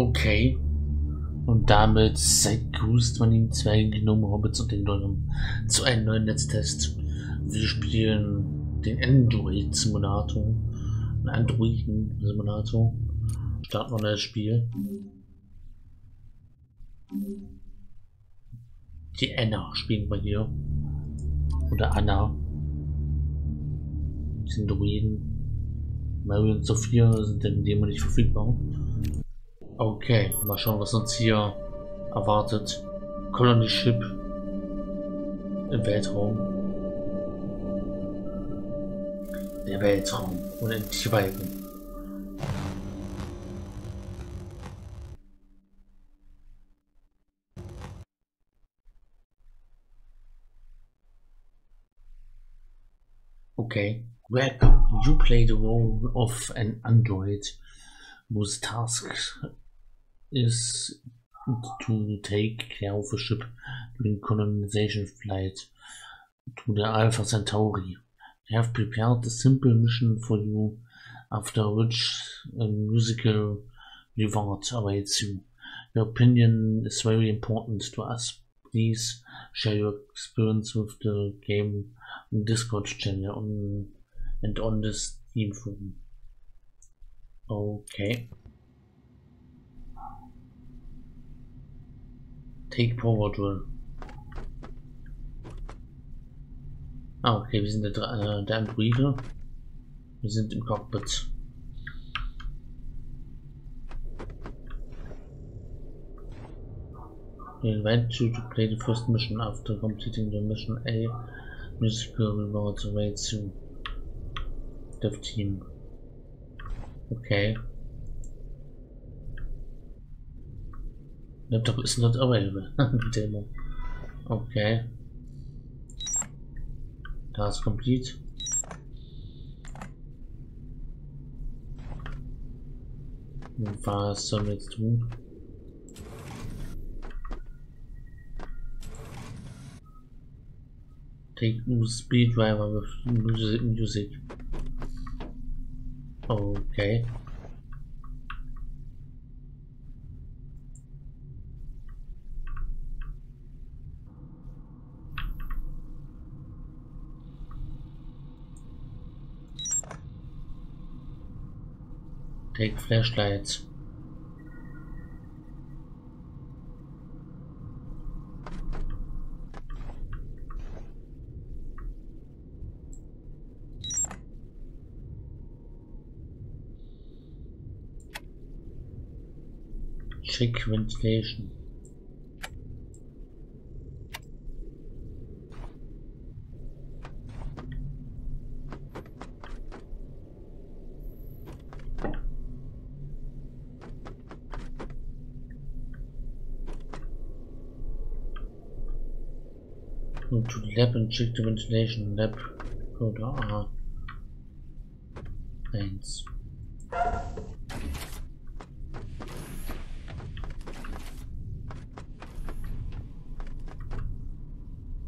Okay. Und damit seid grüßt man den zwei Gnome Hobbits und den Leuten zu einem neuen Netztest. Wir spielen den Android Simulator. Ein Androiden Simulator. Starten wir das Spiel. Die Anna spielen wir hier. Oder Anna. Die Druiden. Mary und Sophia sind in dem nicht verfügbar. Okay, mal schauen, was uns hier erwartet. Colony Ship im Weltraum. Der Weltraum unendliche Weiten. Okay. Welcome. You play the role of an android whose task is to take care of a ship during colonization flight to the Alpha Centauri. I have prepared a simple mission for you, after which a musical reward awaits you. Your opinion is very important to us. Please share your experience with the game on Discord channel on, and on the Steam forum. Okay. Take Power Drill. Ah, okay, wir sind der, äh, der Androide. Wir sind im Cockpit. We invite you to play the first mission after completing the mission A. Musical rewards awaits you. Dev team. Okay. Laptop is not available. Demo. Okay. Task complete. Was sollen wir jetzt tun? Take speed driver with music. music. Okay. Take flashlights. Check ventilation. Lab and check the ventilation lab. To R. 1. Uh-huh.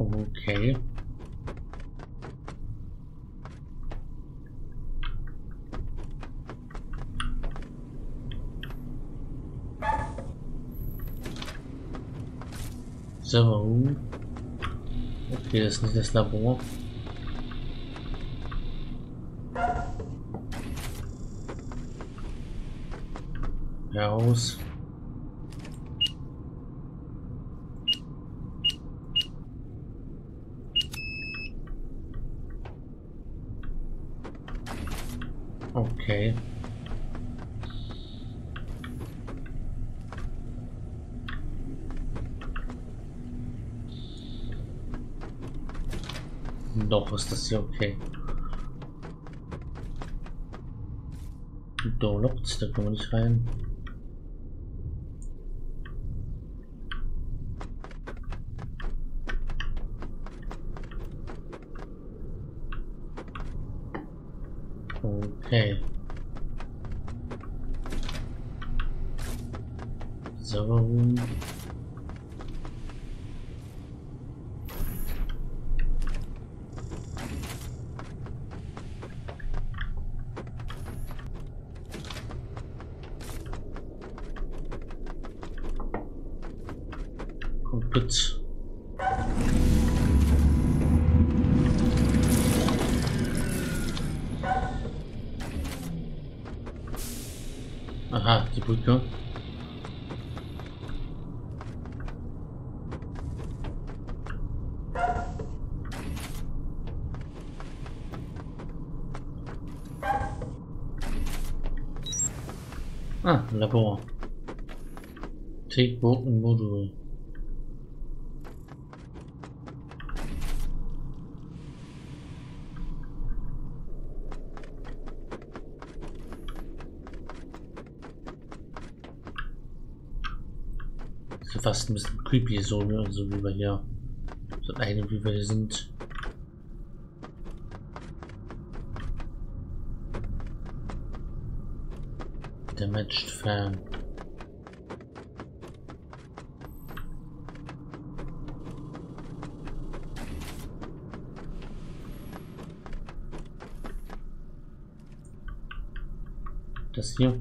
Okay. So. Das ist nicht das Labor. Raus. Okay. Doch, ist das hier okay. Door locked, da kommen wir nicht rein. Aha, die Brücke. Ah, Labor. Take broken creepy, so, ne? so wie wir hier, so eine wie wir hier sind. Damaged fan. Das hier.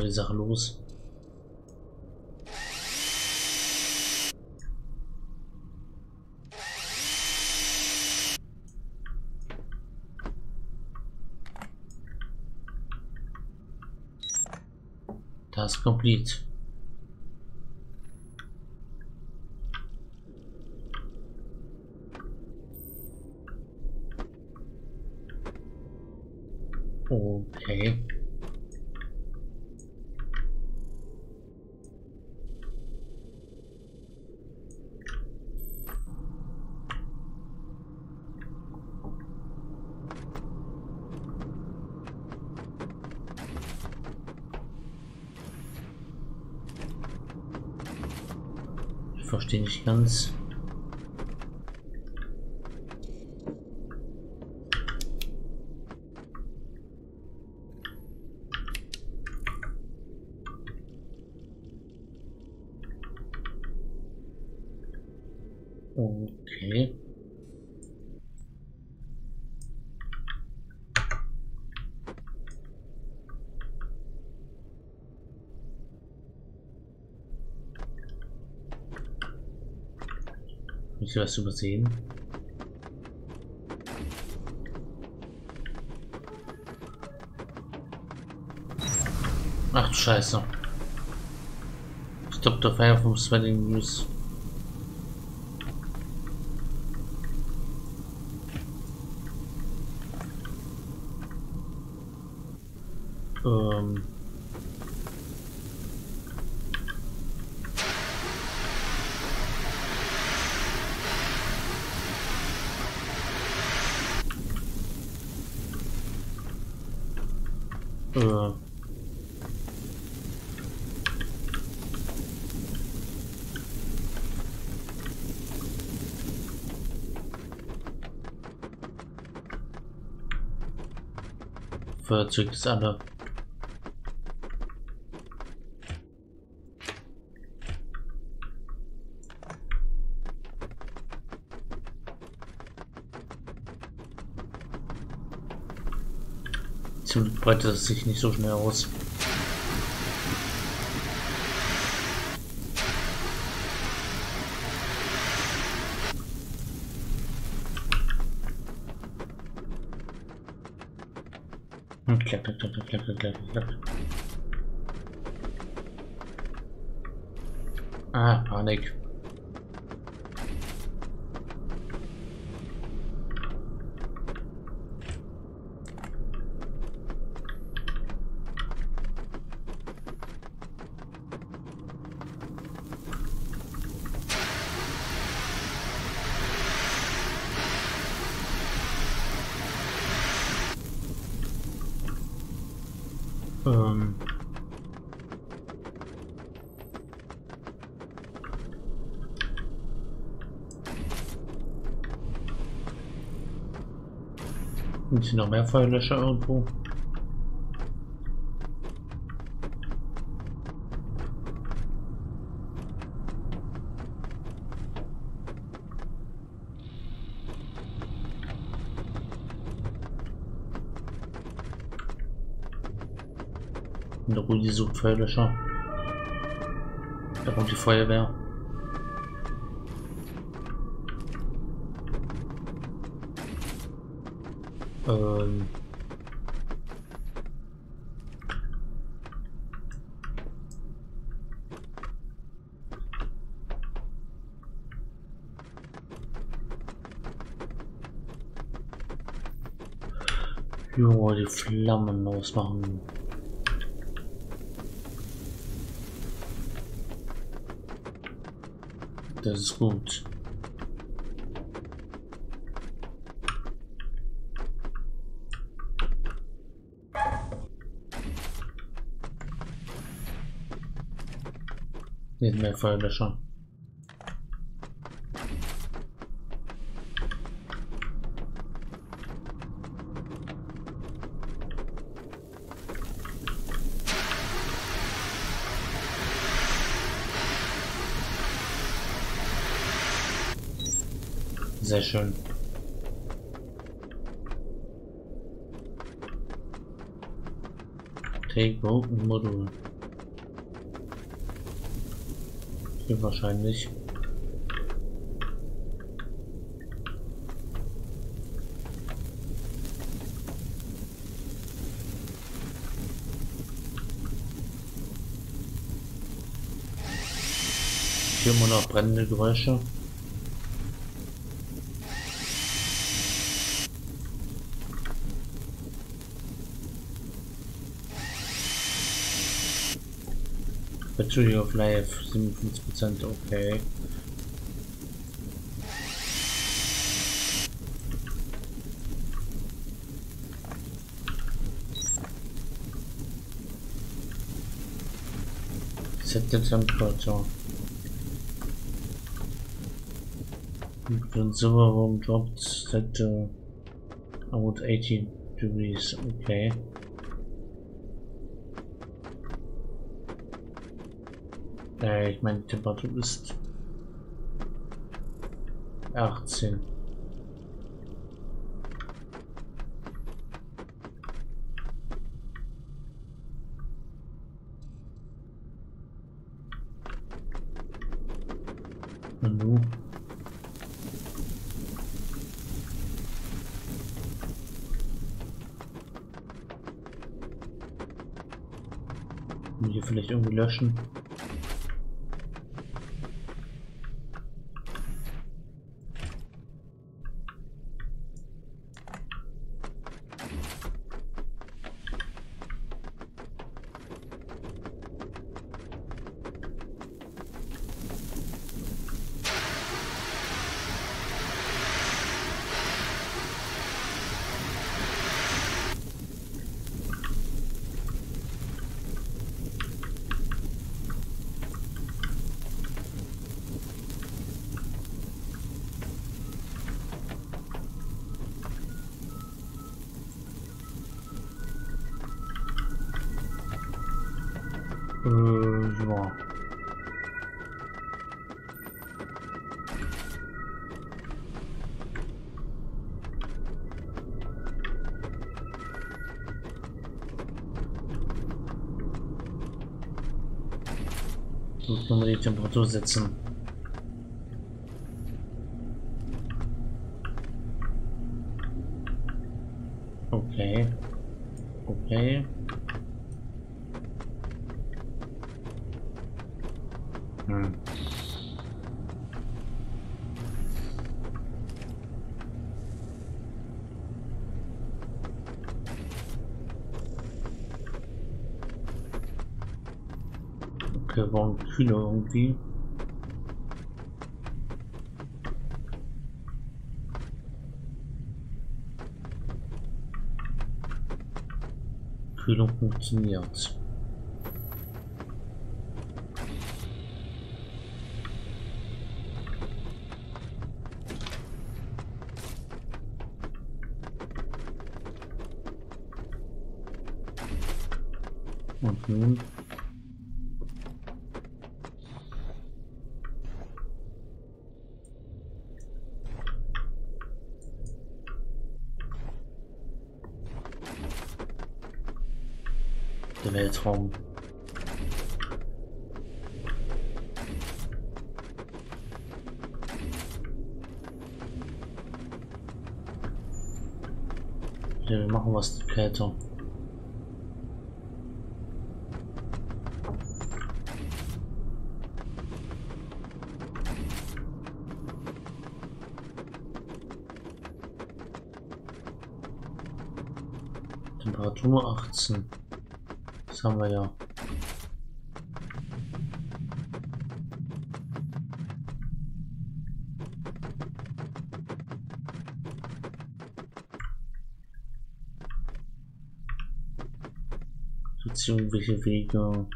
Wir die Sache los. Task complete. Okay. Ich verstehe nicht ganz. Okay. Hab ich was übersehen? Ach du Scheiße. Stop the fire from spreading news. Ähm. Äh. Fahrzeug ist alle. Zum breitet es sich nicht so schnell aus. Ähm. Sind hier noch mehr Feuerlöscher irgendwo? Und der Rudi sucht Feuerlöscher. Da kommt die Feuerwehr. Ähm. Jo, die Flammen ausmachen. Das ist gut. Nicht mehr Feuerlöscher. Sehr schön. Take Broken Modul. Hier wahrscheinlich. Hier immer noch brennende Geräusche. Battery of Life 57%, okay. Set the temperature. The silver room dropped set uh, about 18 degrees, okay. Äh, ich meine, Temperatur ist 18. Nanu. Hier vielleicht irgendwie löschen. Äh, ja. Muss nur die Temperatur setzen. Okay. Okay. Hm. Okay, warum kühler irgendwie? Kühlung funktioniert. Und Der Weltraum. Ja, wir machen was kälter. Temperatur 18. Das haben wir ja. Irgendwelche Wege?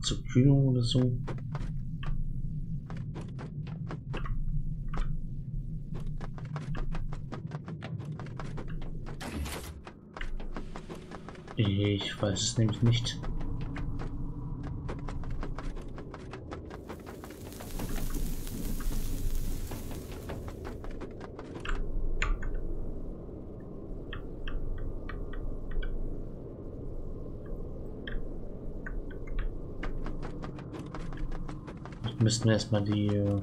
Zur Kühlung oder so? Ich weiß es nämlich nicht. müssten wir erstmal die äh,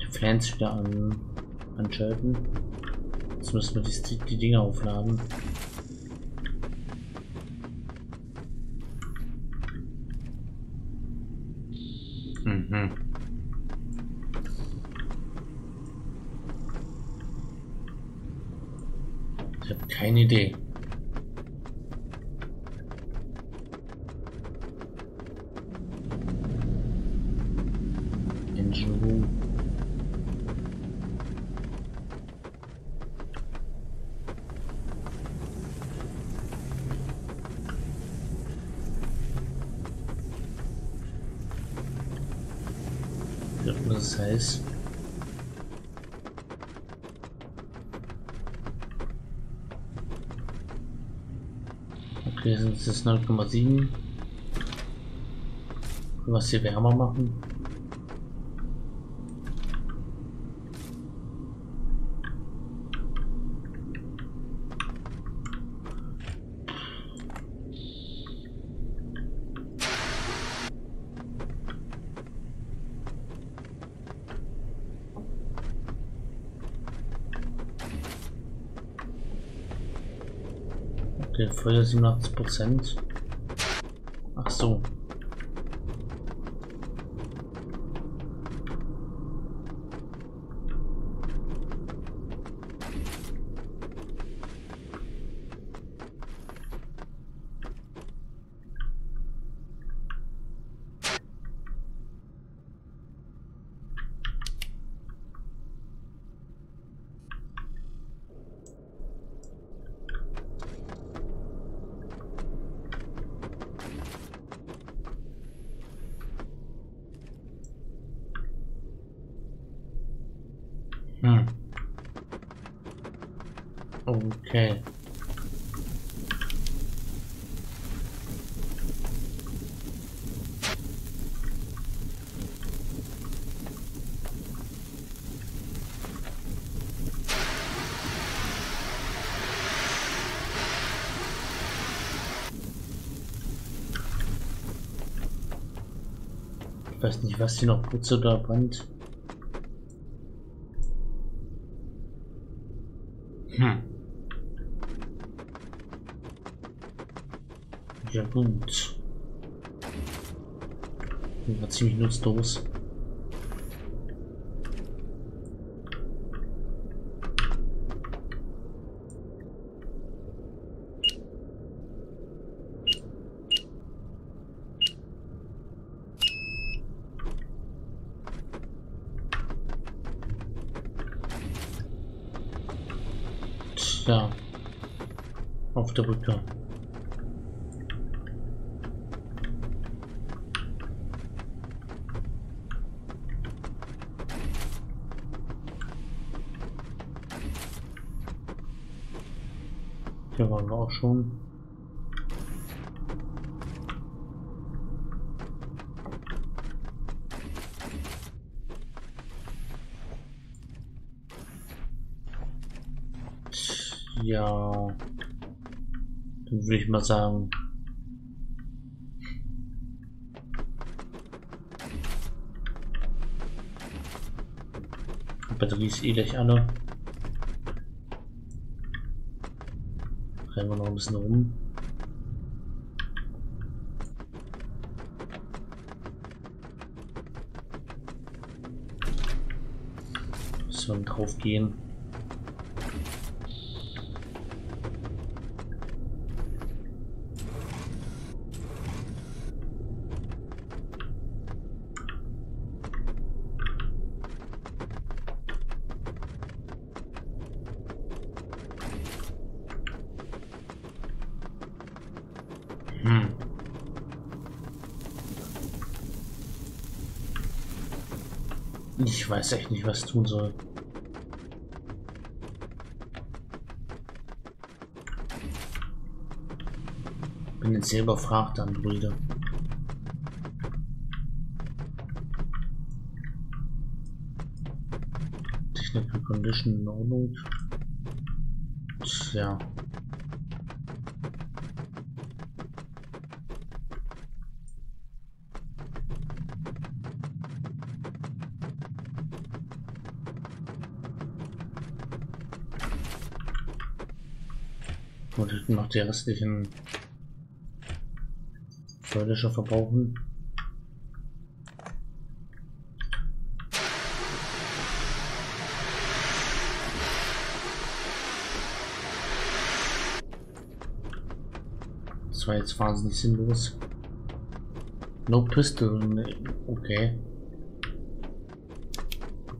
die Fans wieder an, anschalten. Jetzt müssen wir die, die Dinge aufladen. Mhm. Ich habe keine Idee. Engine Room. Ja, was das heißt. Jetzt 9,7. Was hier wärmer machen. Pois acima de 9%. Hm. Okay. Ich weiß nicht, was hier noch putze oder brennt. Hm. Gut. War ziemlich nutzlos. Tja. Auf der Brücke. schon. Ja. Dann würde ich mal sagen. Die Batterie ist eh gleich alle. Rennen wir noch ein bisschen rum. So, drauf gehen. Hm. Ich weiß echt nicht, was tun soll. Bin jetzt sehr überfragt, Androide. Technical Condition in Ordnung. Tja. Und noch die restlichen Förderscher verbrauchen. Das war jetzt wahnsinnig sinnlos. No Pistol, okay.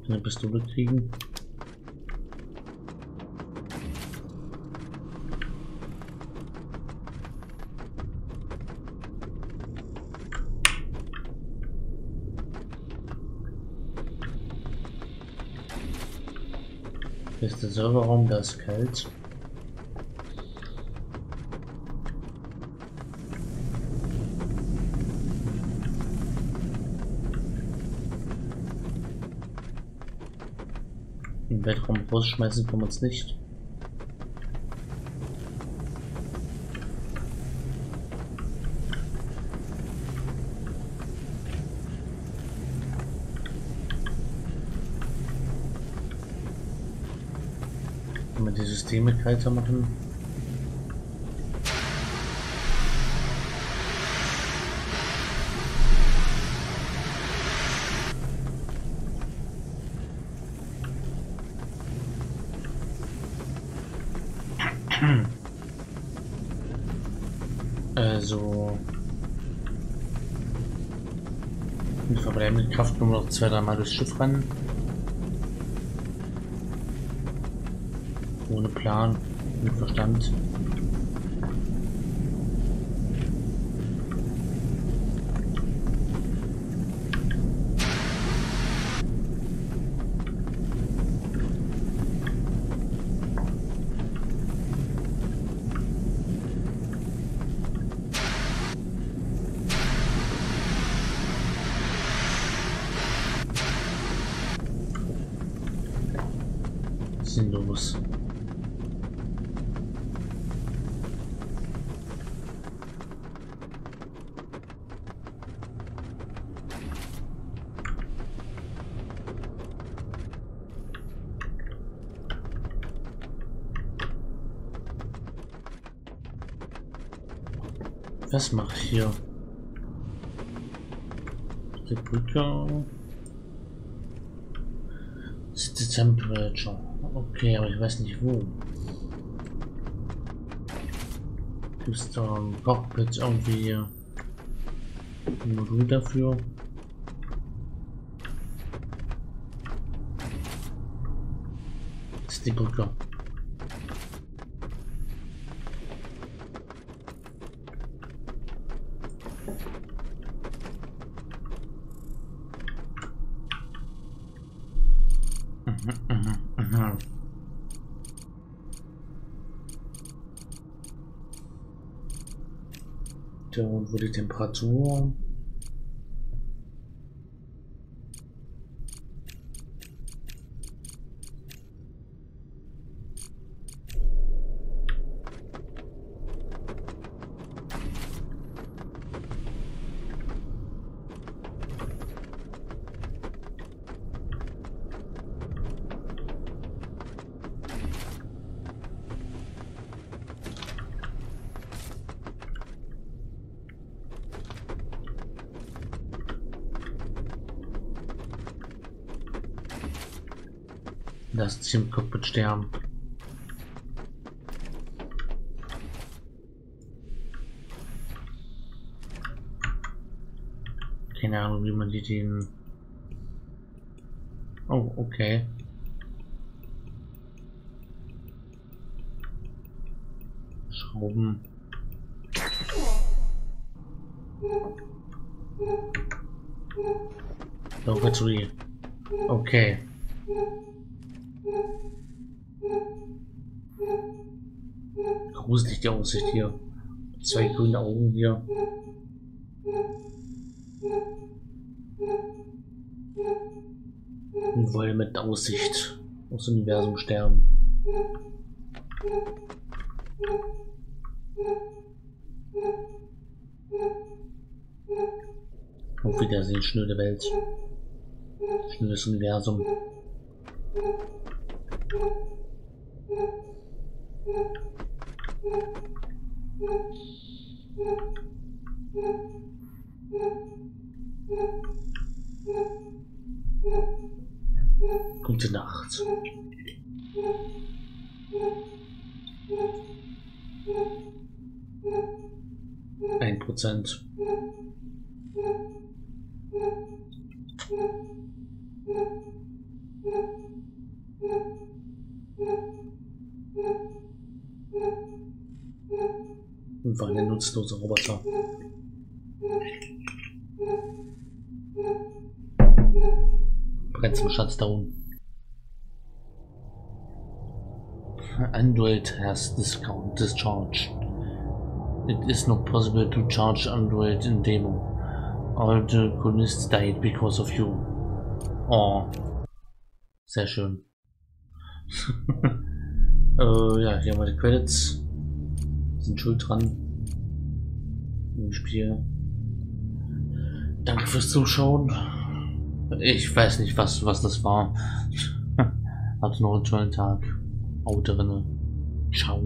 Eine Pistole kriegen. Ist der Serverraum, der ist kalt. Im Weltraum rausschmeißen können wir uns nicht. Wir kalter machen? Also mit verbleibenden Kraft nur noch zwei, dreimal durchs Schiff rennen. Ohne Plan, mit Verstand. Sinnlos. Was mache ich hier? Die Brücke. Ist die Temperature. Okay, aber ich weiß nicht wo. Ist da ein Cockpit irgendwie ein Modul dafür? Ist die Brücke. Und wo die Temperatur? Dich im Cockpit sterben. Keine Ahnung, wie man die den... Oh, okay. Schrauben. Laboratory. Okay. Gruselig die Aussicht hier. Zwei grüne Augen hier. Und wollen mit Aussicht aufs Universum sterben. Auf Wiedersehen, schnöde Welt. Schnödes Universum. Gute Nacht. Ein Prozent. Und war eine nutzlose Roboter. Brennt zum Shutdown. Android has discount discharged. It is not possible to charge Android in demo. All the colonists died because of you. Oh. Sehr schön. äh, ja, hier haben wir die Credits. Sind schuld dran. Im Spiel. Danke fürs Zuschauen. Ich weiß nicht, was, was das war. Habt noch einen tollen Tag. Haut drinne. Ciao.